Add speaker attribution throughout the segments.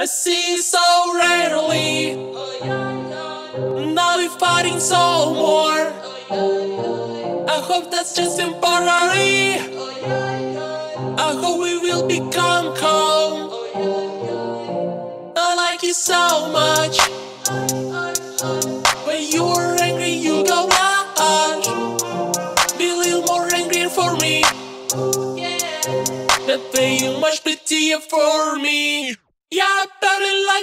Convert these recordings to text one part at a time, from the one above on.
Speaker 1: I see so rarely. Now we're fighting so more. I hope that's just temporary. I hope we will become calm. I like you so much. When you are angry, you go large. Be a little more angry for me. That way you much prettier for me.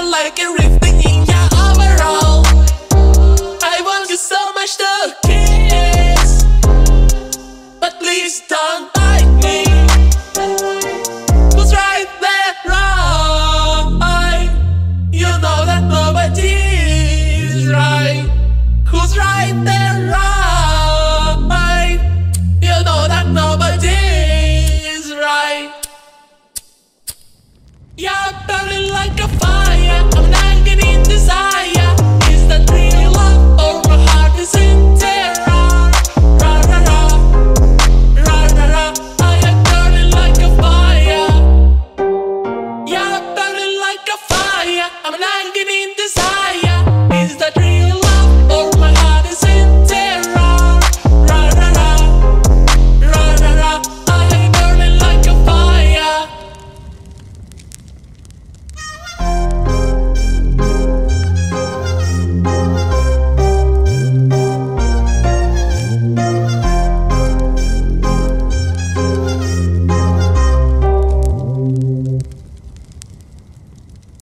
Speaker 1: I like everything in your overall. I want you so much to kiss, but please don't. I'm a lying, in me this